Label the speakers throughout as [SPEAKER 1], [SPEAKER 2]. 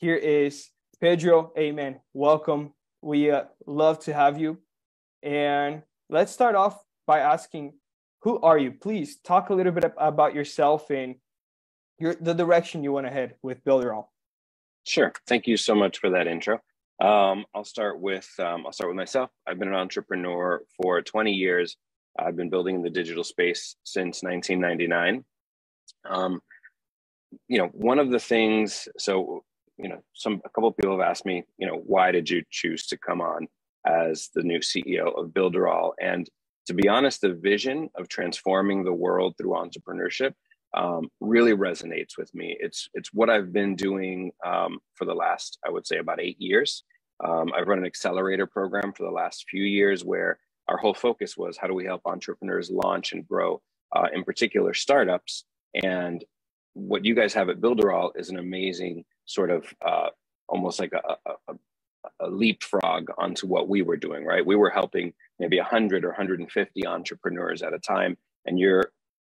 [SPEAKER 1] here is Pedro. Amen. Welcome. We uh, love to have you. And let's start off by asking, who are you? Please talk a little bit about yourself and your the direction you want to head with Builderall.
[SPEAKER 2] Sure. Thank you so much for that intro. Um, I'll start with um, I'll start with myself. I've been an entrepreneur for 20 years. I've been building in the digital space since 1999. Um, you know, one of the things. So, you know, some a couple of people have asked me, you know, why did you choose to come on as the new CEO of Builderall? And to be honest, the vision of transforming the world through entrepreneurship um, really resonates with me. It's it's what I've been doing um, for the last, I would say, about eight years. Um, I've run an accelerator program for the last few years where our whole focus was how do we help entrepreneurs launch and grow, uh, in particular startups. And what you guys have at Builderall is an amazing sort of uh, almost like a, a, a leapfrog onto what we were doing. Right, we were helping maybe 100 or 150 entrepreneurs at a time, and you're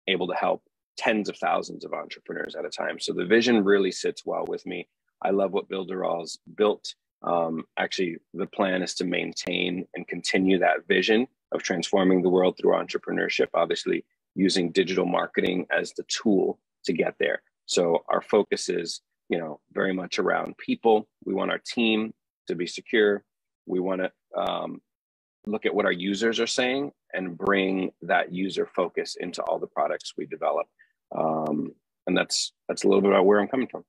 [SPEAKER 2] able to help tens of thousands of entrepreneurs at a time. So the vision really sits well with me. I love what Builderall's built. Um, actually, the plan is to maintain and continue that vision of transforming the world through entrepreneurship, obviously using digital marketing as the tool to get there. So our focus is, you know, very much around people. We want our team to be secure. We want to um, look at what our users are saying and bring that user focus into all the products we develop. Um, and that's that's a little bit about where i'm coming from.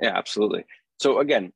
[SPEAKER 2] Yeah absolutely. So again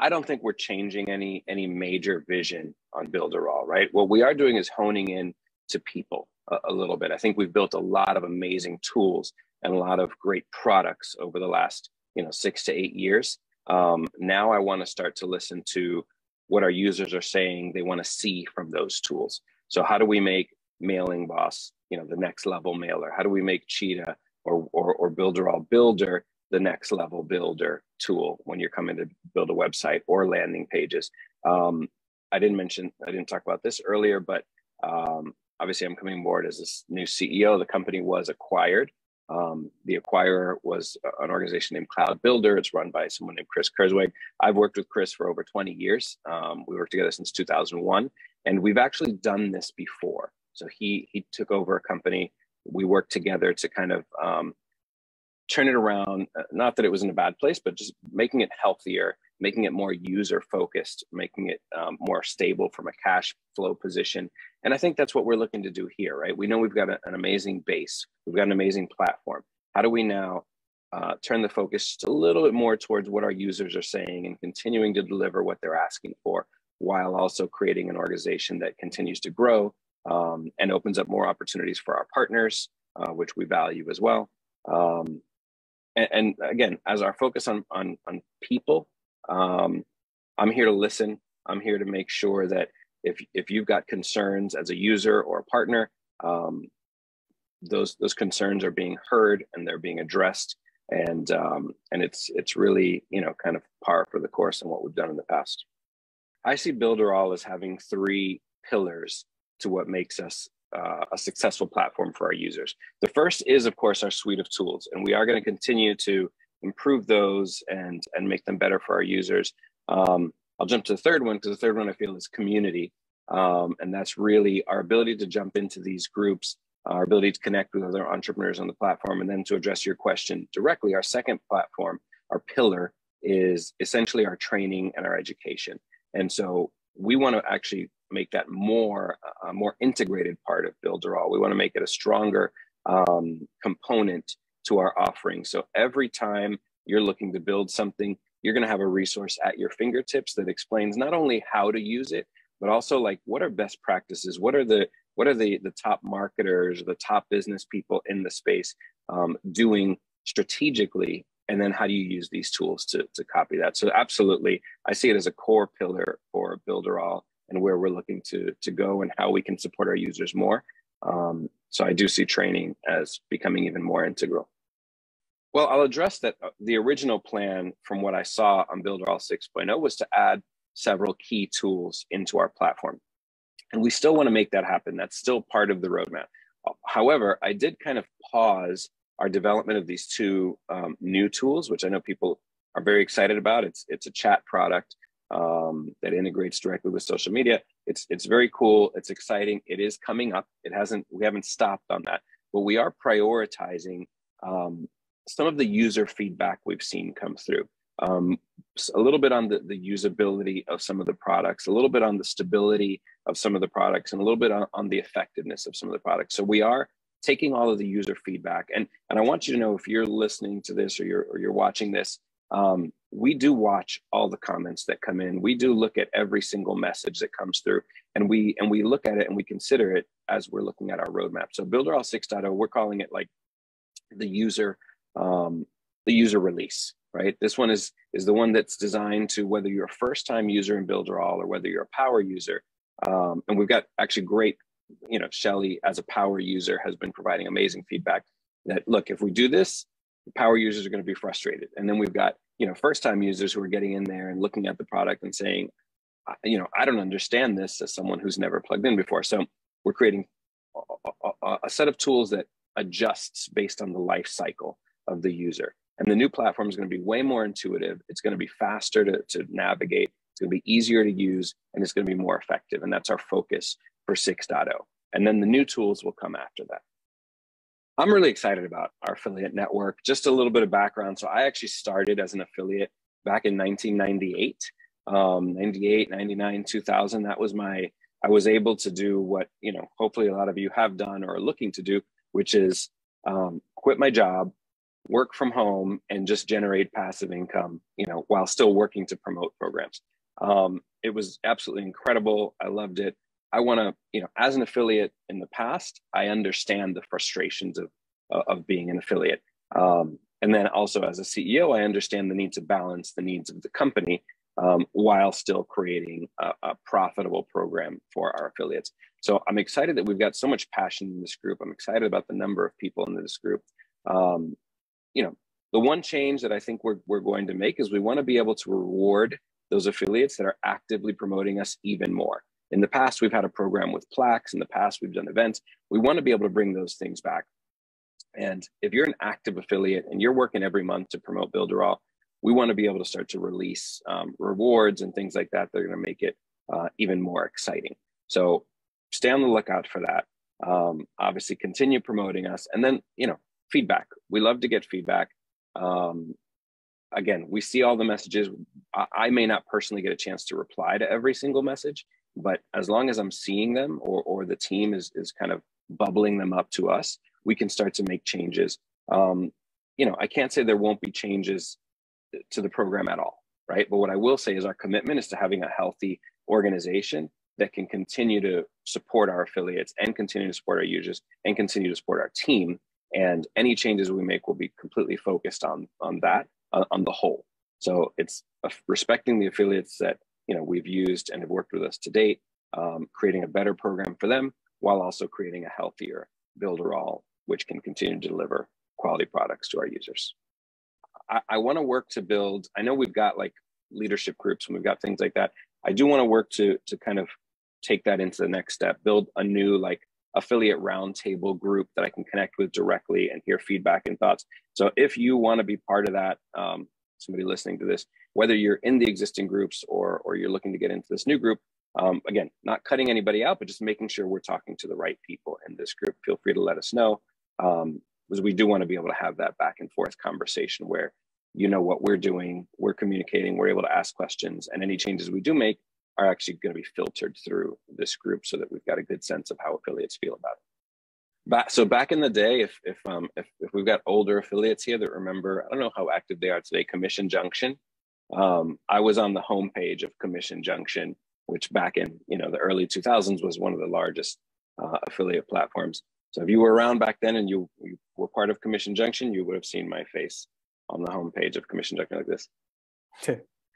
[SPEAKER 2] i don't think we're changing any any major vision on builderall right? What we are doing is honing in to people a, a little bit. I think we've built a lot of amazing tools and a lot of great products over the last you know six to eight years. Um, now i want to start to listen to what our users are saying they want to see from those tools. So how do we make MailingBoss you know the next level mailer? How do we make cheetah or or, or builderall builder the next level builder tool when you're coming to build a website or landing pages? Um, i didn't mention i didn't talk about this earlier but um, obviously i'm coming aboard as this new ceo the company was acquired um, the acquirer was an organization named Cloud Builder. It's run by someone named Chris Kurzweg. I've worked with Chris for over 20 years. Um, we worked together since 2001, and we've actually done this before. So he he took over a company. We worked together to kind of um, turn it around. Uh, not that it was in a bad place, but just making it healthier, making it more user focused, making it um, more stable from a cash flow position. And I think that's what we're looking to do here, right? We know we've got a, an amazing base, we've got an amazing platform. How do we now uh, turn the focus just a little bit more towards what our users are saying and continuing to deliver what they're asking for, while also creating an organization that continues to grow um, and opens up more opportunities for our partners, uh, which we value as well. Um, and, and, again, as our focus on on, on people, um, I'm here to listen. I'm here to make sure that if if you've got concerns as a user or a partner, um, those those concerns are being heard and they're being addressed. And um, and it's it's really you know kind of par for the course in what we've done in the past. I see Builderall as having three pillars to what makes us uh, a successful platform for our users. The first is, of course, our suite of tools, and we are going to continue to improve those and and make them better for our users. Um, I'll jump to the third one because the third one I feel is community, um, and that's really our ability to jump into these groups, our ability to connect with other entrepreneurs on the platform, and then to address your question directly. Our second platform, our pillar, is essentially our training and our education, and so we want to actually make that more a more integrated part of Builderall. We want to make it a stronger um, component to our offering. So every time you're looking to build something, you're going to have a resource at your fingertips that explains not only how to use it, but also like what are best practices, what are the what are the the top marketers, the top business people in the space um, doing strategically and then how do you use these tools to, to copy that so absolutely i see it as a core pillar for builderall and where we're looking to, to go and how we can support our users more. Um, so I do see training as becoming even more integral. Well, I'll address that uh, the original plan from what I saw on Builderall 6.0 was to add several key tools into our platform. And we still want to make that happen. That's still part of the roadmap. However, I did kind of pause our development of these two um, new tools, which I know people are very excited about. It's it's a chat product um, that integrates directly with social media. It's it's very cool. It's exciting. It is coming up. It hasn't we haven't stopped on that, but we are prioritizing um, some of the user feedback we've seen come through. Um, a little bit on the, the usability of some of the products, a little bit on the stability of some of the products, and a little bit on, on the effectiveness of some of the products. So we are taking all of the user feedback, and and I want you to know if you're listening to this or you're or you're watching this, um, we do watch all the comments that come in. We do look at every single message that comes through, and we and we look at it and we consider it as we're looking at our roadmap. So Builderall 6.0, we're calling it like the user um, the user release, right? This one is is the one that's designed to whether you're a first time user in Builderall or whether you're a power user. Um, and we've got actually great, you know, Shelly as a power user has been providing amazing feedback that look, if we do this, the power users are going to be frustrated. And then we've got, you know, first time users who are getting in there and looking at the product and saying, you know, I don't understand this as someone who's never plugged in before. So we're creating a, a, a set of tools that adjusts based on the life cycle of the user. And the new platform is going to be way more intuitive. It's going to be faster to, to navigate. It's going to be easier to use and it's going to be more effective. And that's our focus for 6.0. And then the new tools will come after that. I'm really excited about our affiliate network. Just a little bit of background. So I actually started as an affiliate back in 1998, um, 98, 99, 2000. That was my, I was able to do what, you know, hopefully a lot of you have done or are looking to do, which is um, quit my job, work from home and just generate passive income, you know, while still working to promote programs. Um, it was absolutely incredible. I loved it. I want to, you know, as an affiliate in the past, I understand the frustrations of of being an affiliate. Um, and then also as a CEO, I understand the need to balance the needs of the company um, while still creating a, a, profitable program for our affiliates. So I'm excited that we've got so much passion in this group. I'm excited about the number of people in this group. Um, you know, the one change that I think we're, we're going to make is we want to be able to reward those affiliates that are actively promoting us even more. In the past, we've had a program with plaques. In the past, we've done events. We want to be able to bring those things back. And if you're an active affiliate and you're working every month to promote Builderall, we want to be able to start to release um, rewards and things like that They're going to make it uh, even more exciting. So stay on the lookout for that. Um, obviously, continue promoting us, and then you know feedback. We love to get feedback. Um, again, we see all the messages. I, I, may not personally get a chance to reply to every single message, but as long as I'm seeing them or, or the team is, is kind of bubbling them up to us, we can start to make changes. Um, you know, I can't say there won't be changes to the program at all, right? But what I will say is our commitment is to having a healthy organization that can continue to support our affiliates and continue to support our users and continue to support our team and any changes we make will be completely focused on on that on, on the whole. So it's respecting the affiliates that you know we've used and have worked with us to date um, creating a better program for them while also creating a healthier Builderall which can continue to deliver quality products to our users. I, I want to work to build i know we've got like leadership groups and we've got things like that. I do want to work to to kind of take that into the next step build a new like affiliate roundtable group that I can connect with directly and hear feedback and thoughts. So if you want to be part of that, um, somebody listening to this, whether you're in the existing groups or or you're looking to get into this new group, um, again, not cutting anybody out, but just making sure we're talking to the right people in this group. Feel free to let us know, um, because we do want to be able to have that back and forth conversation where you know what we're doing, we're communicating, we're able to ask questions, and any changes we do make are actually going to be filtered through this group so that we've got a good sense of how affiliates feel about it. Back, so back in the day, if if um if, if we've got older affiliates here that remember, I don't know how active they are today, Commission Junction. Um, I was on the homepage of Commission Junction, which back in you know the early 2000s was one of the largest uh, affiliate platforms. So if you were around back then and you, you were part of Commission Junction, you would have seen my face on the homepage of Commission Junction like this.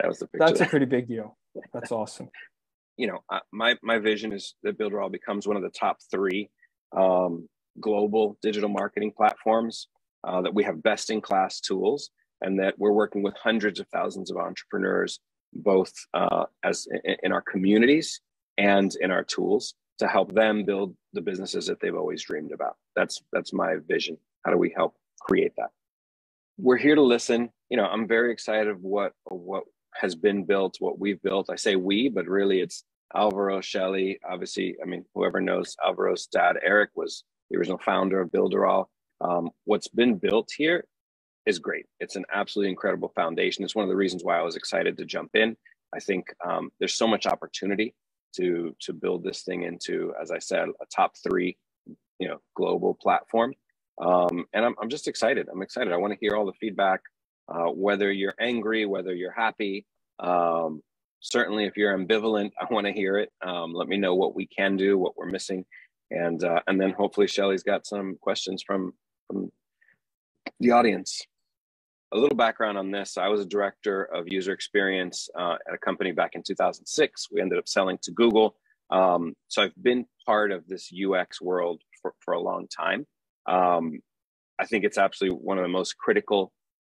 [SPEAKER 1] That was the picture. That's a pretty big deal. That's awesome.
[SPEAKER 2] You know, my my vision is that Builderall becomes one of the top three um, global digital marketing platforms. Uh, that we have best in class tools, and that we're working with hundreds of thousands of entrepreneurs, both uh, as in, in our communities and in our tools, to help them build the businesses that they've always dreamed about. That's that's my vision. How do we help create that? we're here to listen. You know, I'm very excited of what what has been built, what we've built. I say we, but really it's Alvaro, Shelley. Obviously, I mean, whoever knows Alvaro's dad, Eric, was the original founder of Builderall. Um, what's been built here is great. It's an absolutely incredible foundation. It's one of the reasons why I was excited to jump in. I think um, there's so much opportunity to to build this thing into, as I said, a top three, you know, global platform. Um, and I'm I'm just excited. I'm excited. I want to hear all the feedback, uh, whether you're angry, whether you're happy. Um, certainly, if you're ambivalent, I want to hear it. Um, let me know what we can do, what we're missing, and uh, and then hopefully Shelly's got some questions from from the audience. A little background on this: I was a director of user experience uh, at a company back in 2006. We ended up selling to Google, um, so I've been part of this UX world for, for a long time. Um, I think it's absolutely one of the most critical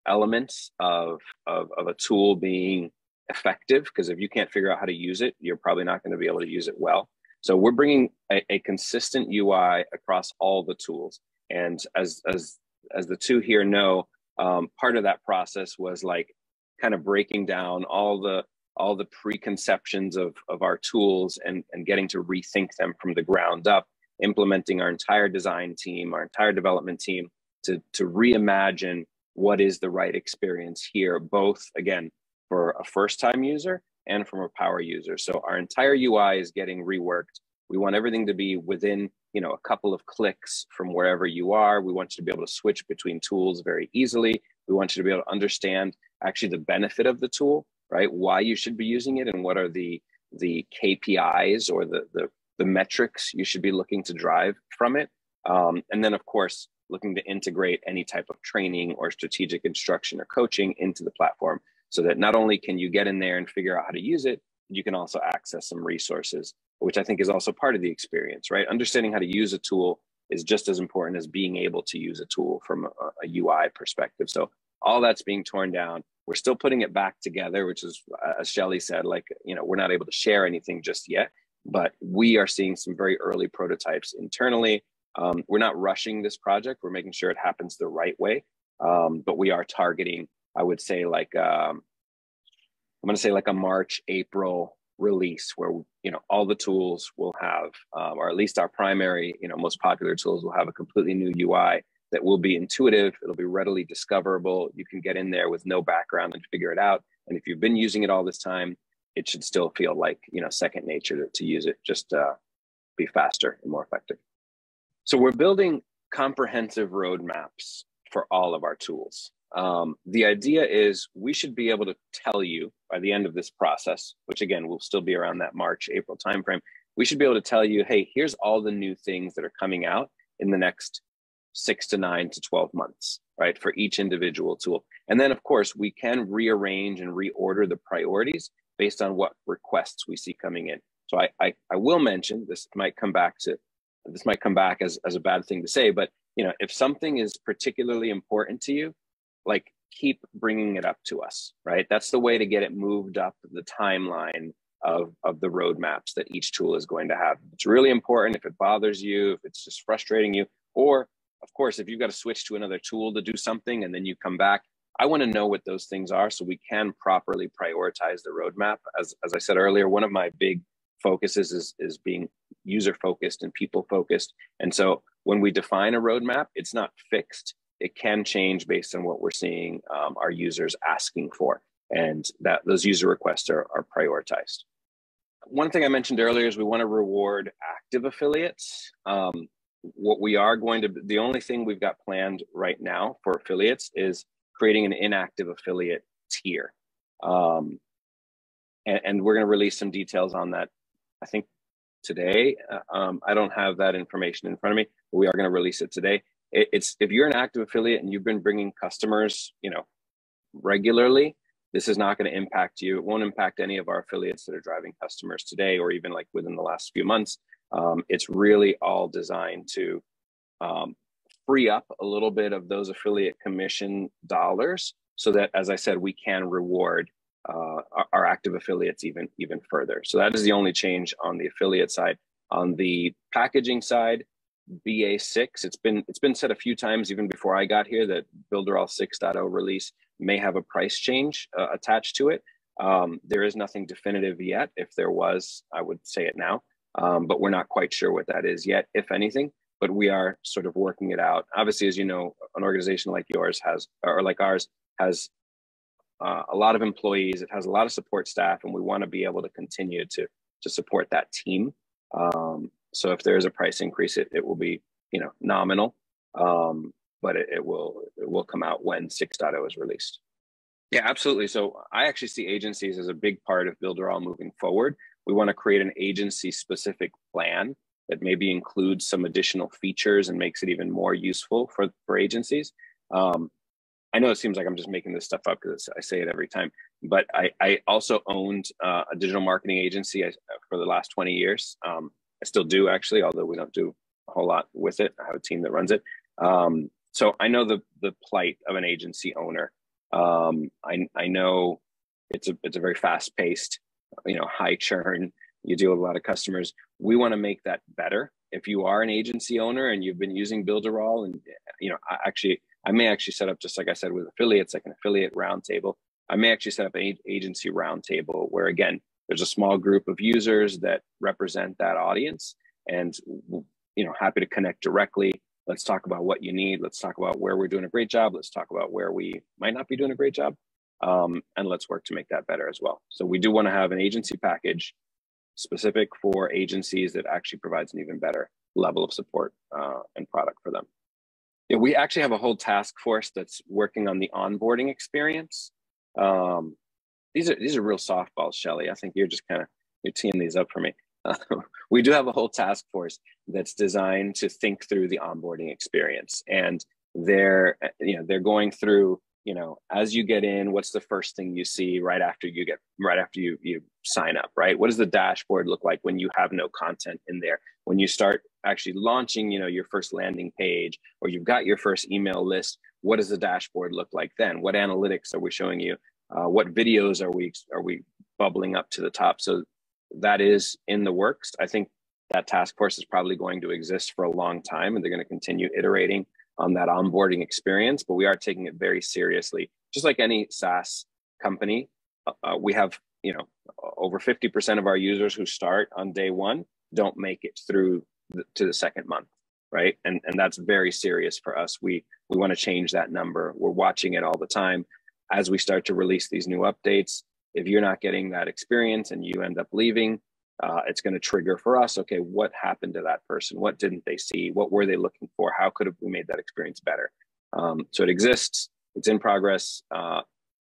[SPEAKER 2] elements of, of, of a tool being effective because if you can't figure out how to use it, you're probably not going to be able to use it well. So we're bringing a, a consistent UI across all the tools. And as as as the two here know, um, part of that process was like kind of breaking down all the all the preconceptions of of our tools and and getting to rethink them from the ground up, implementing our entire design team, our entire development team to to reimagine what is the right experience here, both again for a first time user and from a power user. So our entire UI is getting reworked. We want everything to be within you know a couple of clicks from wherever you are we want you to be able to switch between tools very easily we want you to be able to understand actually the benefit of the tool right why you should be using it and what are the the kpis or the the, the metrics you should be looking to drive from it um, and then of course looking to integrate any type of training or strategic instruction or coaching into the platform so that not only can you get in there and figure out how to use it you can also access some resources which I think is also part of the experience, right? Understanding how to use a tool is just as important as being able to use a tool from a, a UI perspective. So all that's being torn down. We're still putting it back together, which is, uh, as Shelly said, like, you know, we're not able to share anything just yet, but we are seeing some very early prototypes internally. Um, we're not rushing this project. We're making sure it happens the right way. Um, but we are targeting, I would say, like, um, I'm going to say like a March, April release where you know all the tools will have um, or at least our primary you know most popular tools will have a completely new ui that will be intuitive. It'll be readily discoverable. You can get in there with no background and figure it out. And if you've been using it all this time it should still feel like you know second nature to, to use it. Just uh, be faster and more effective so we're building comprehensive roadmaps for all of our tools um, the idea is we should be able to tell you by the end of this process, which again will still be around that March, April timeframe. We should be able to tell you, hey, here's all the new things that are coming out in the next six to nine to 12 months, right, for each individual tool. And then, of course, we can rearrange and reorder the priorities based on what requests we see coming in. So I, I, I will mention this might come back to this might come back as, as a bad thing to say, but you know, if something is particularly important to you, like keep bringing it up to us, right? That's the way to get it moved up the timeline of, of the roadmaps that each tool is going to have. It's really important if it bothers you, if it's just frustrating you, or of course, if you've got to switch to another tool to do something and then you come back, I want to know what those things are so we can properly prioritize the roadmap. As, as I said earlier, one of my big focuses is, is being user focused and people focused. And so when we define a roadmap, it's not fixed. It can change based on what we're seeing um, our users asking for. And that those user requests are, are prioritized. One thing i mentioned earlier is we want to reward active affiliates. Um, what we are going to the only thing we've got planned right now for affiliates is creating an inactive affiliate tier. Um, and, and, we're going to release some details on that i think today uh, um, i don't have that information in front of me but we are going to release it today. It's if you're an active affiliate and you've been bringing customers you know regularly this is not going to impact you. It won't impact any of our affiliates that are driving customers today or even like within the last few months. Um, it's really all designed to um, free up a little bit of those affiliate commission dollars so that as i said we can reward uh, our, active affiliates even even further so that is the only change on the affiliate side on the packaging side BA6. It's been it's been said a few times even before I got here that Builderall 6.0 release may have a price change uh, attached to it. Um, there is nothing definitive yet. If there was, I would say it now, um, but we're not quite sure what that is yet, if anything. But we are sort of working it out. Obviously, as you know, an organization like yours has, or like ours, has uh, a lot of employees. It has a lot of support staff, and we want to be able to continue to to support that team. Um, so if there is a price increase, it, it will be you know nominal, um, but it, it will it will come out when 6.0 is released. Yeah, absolutely. So I actually see agencies as a big part of Builderall moving forward. We want to create an agency specific plan that maybe includes some additional features and makes it even more useful for, for agencies. Um, I know it seems like I'm just making this stuff up because I say it every time, but I, I also owned uh, a digital marketing agency uh, for the last 20 years. Um, I still do actually, although we don't do a whole lot with it. I have a team that runs it. Um, so I know the the plight of an agency owner. Um, I I know it's a it's a very fast paced, you know, high churn. You deal with a lot of customers. We want to make that better. If you are an agency owner and you've been using Builderall, and you know, I actually I may actually set up just like I said with affiliates, like an affiliate roundtable. I may actually set up an agency roundtable where again there's a small group of users that represent that audience, and you know, happy to connect directly. Let's talk about what you need. Let's talk about where we're doing a great job. Let's talk about where we might not be doing a great job. Um, and let's work to make that better as well. So we do want to have an agency package specific for agencies that actually provides an even better level of support uh, and product for them yeah, we actually have a whole task force that's working on the onboarding experience. Um, these are these are real softballs shelly i think you're just kind of you're teeing these up for me. We do have a whole task force that's designed to think through the onboarding experience. And they're you know they're going through you know as you get in what's the first thing you see right after you get right after you you sign up right? What does the dashboard look like when you have no content in there? When you start actually launching you know your first landing page or you've got your first email list what does the dashboard look like then? What analytics are we showing you? Uh, what videos are we are we bubbling up to the top? So that is in the works. I think that task force is probably going to exist for a long time and they're going to continue iterating on that onboarding experience, but we are taking it very seriously. Just like any SaaS company, uh, uh we have, you know, over 50% of our users who start on day one don't make it through the, to the second month, right? And, and that's very serious for us. We, we want to change that number. We're watching it all the time as we start to release these new updates if you're not getting that experience and you end up leaving, uh, it's going to trigger for us okay what happened to that person? What didn't they see? What were they looking for? How could have we made that experience better? Um, so it exists it's in progress uh,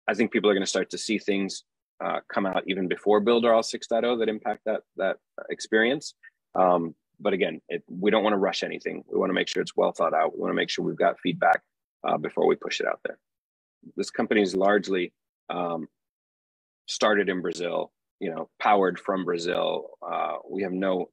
[SPEAKER 2] i think people are going to start to see things uh, come out even before builderall 6.0 that impact that that experience. Um, but again it, we don't want to rush anything. We want to make sure it's well thought out. We want to make sure we've got feedback uh, before we push it out there. This company is largely um, started in Brazil, you know, powered from Brazil. Uh, we have no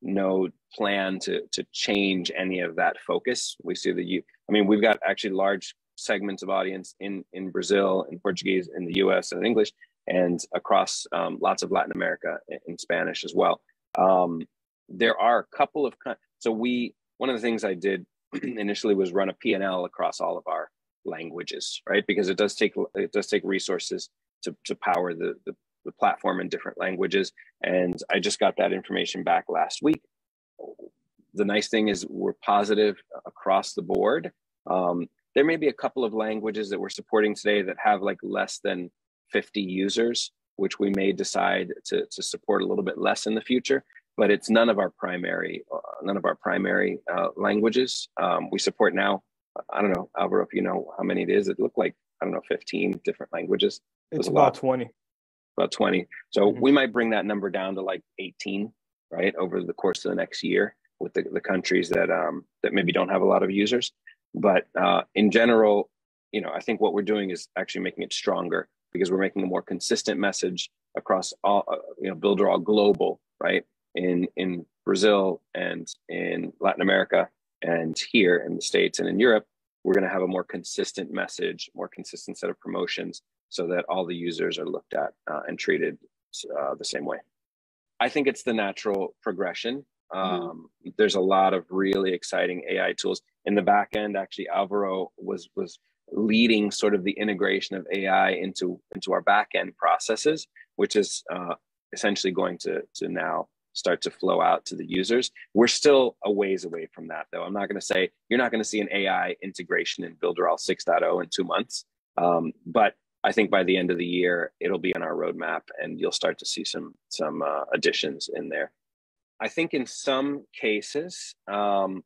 [SPEAKER 2] no plan to to change any of that focus. We see the you. I mean, we've got actually large segments of audience in in Brazil, in Portuguese, in the U.S. and in English, and across um, lots of Latin America in Spanish as well. Um, there are a couple of so we one of the things I did initially was run a P&L across all of our languages, right? Because it does take it does take resources to, to power the, the, the platform in different languages. And I just got that information back last week. The nice thing is we're positive across the board. Um, there may be a couple of languages that we're supporting today that have like less than 50 users, which we may decide to, to support a little bit less in the future. But it's none of our primary, uh, none of our primary uh, languages. Um, we support now. I don't know, Alvaro, if you know how many it is. It looked like I don't know, 15 different languages.
[SPEAKER 1] It's about 20.
[SPEAKER 2] About 20. So mm-hmm. we might bring that number down to like 18, right, over the course of the next year with the, the countries that um, that maybe don't have a lot of users. But uh, in general, you know, I think what we're doing is actually making it stronger because we're making a more consistent message across all, uh, you know, Builderall global, right? In in Brazil and in Latin America and here in the States and in Europe, we're going to have a more consistent message, more consistent set of promotions so that all the users are looked at uh, and treated uh, the same way. I think it's the natural progression mm-hmm. Um, there's a lot of really exciting AI tools in the back end. Actually, Alvaro was was leading sort of the integration of AI into into our back end processes, which is uh, essentially going to to now start to flow out to the users. We're still a ways away from that, though. I'm not going to say you're not going to see an AI integration in Builderall 6.0 in two months, um, but I think by the end of the year it'll be on our roadmap, and you'll start to see some some uh, additions in there. I think in some cases, um,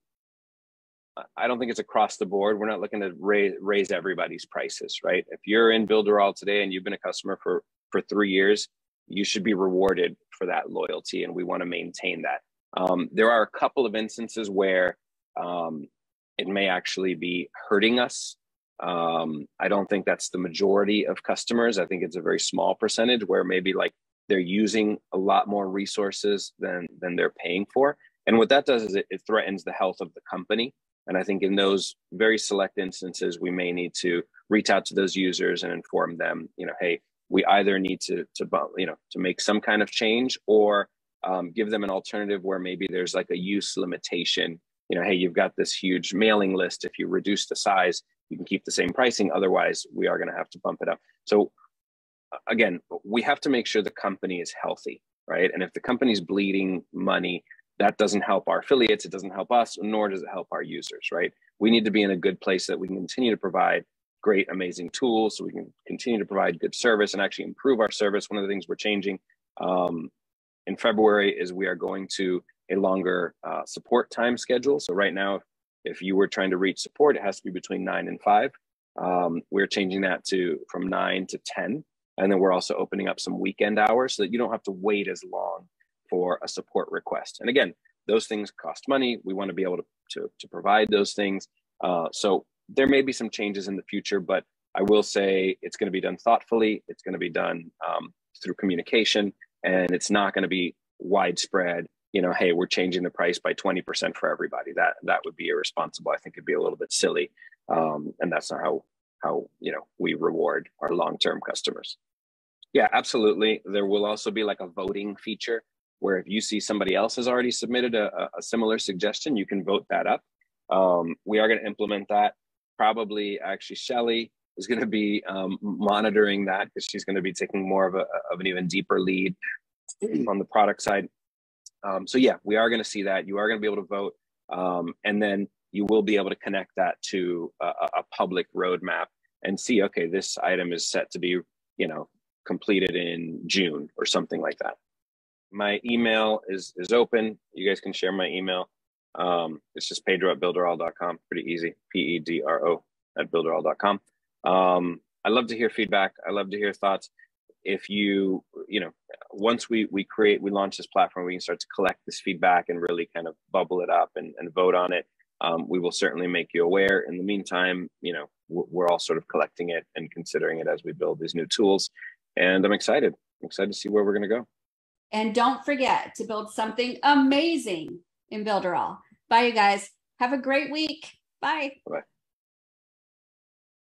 [SPEAKER 2] I don't think it's across the board. We're not looking to raise raise everybody's prices, right? If you're in Builderall today and you've been a customer for for three years, you should be rewarded for that loyalty, and we want to maintain that. Um, there are a couple of instances where um, it may actually be hurting us. Um, I don't think that's the majority of customers. I think it's a very small percentage where maybe like they're using a lot more resources than than they're paying for. And what that does is it, it threatens the health of the company. And I think in those very select instances, we may need to reach out to those users and inform them, you know, hey, we either need to to you know to make some kind of change or um, give them an alternative where maybe there's like a use limitation. You know, hey, you've got this huge mailing list. If you reduce the size, you can keep the same pricing. Otherwise, we are going to have to bump it up. So again, we have to make sure the company is healthy, right? And if the company's bleeding money, that doesn't help our affiliates, it doesn't help us, nor does it help our users, right? We need to be in a good place that we can continue to provide great, amazing tools so we can continue to provide good service and actually improve our service. One of the things we're changing um, in February is we are going to a longer uh, support time schedule. So right now, if you were trying to reach support, it has to be between nine and five. Um, we're changing that to from nine to 10. And then we're also opening up some weekend hours so that you don't have to wait as long for a support request. And again, those things cost money. We want to be able to, to, to provide those things. Uh, so there may be some changes in the future, but I will say it's going to be done thoughtfully. It's going to be done um, through communication, and it's not going to be widespread. You know, hey, we're changing the price by twenty percent for everybody. That that would be irresponsible. I think it'd be a little bit silly, um, and that's not how how you know we reward our long term customers. Yeah, absolutely. There will also be like a voting feature where if you see somebody else has already submitted a, a similar suggestion, you can vote that up. Um, we are going to implement that probably actually Shelly is going to be um, monitoring that because she's going to be taking more of, a, of an even deeper lead on the product side. Um, so yeah, we are going to see that. You are going to be able to vote, um, and then you will be able to connect that to a, a, public roadmap and see. Okay, this item is set to be you know completed in June or something like that. My email is is open. You guys can share my email. Um, it's just pedro at builderall.com. Pretty easy. P E D R O at builderall.com. Um, I love to hear feedback. I love to hear thoughts. If you, you know, once we we create, we launch this platform, we can start to collect this feedback and really kind of bubble it up and, and vote on it. Um, we will certainly make you aware. In the meantime, you know, we're all sort of collecting it and considering it as we build these new tools. And I'm excited. I'm excited to see where we're going to go.
[SPEAKER 3] And don't forget to build something amazing in Builderall. Bye, you guys. Have a great week. Bye.
[SPEAKER 2] Bye.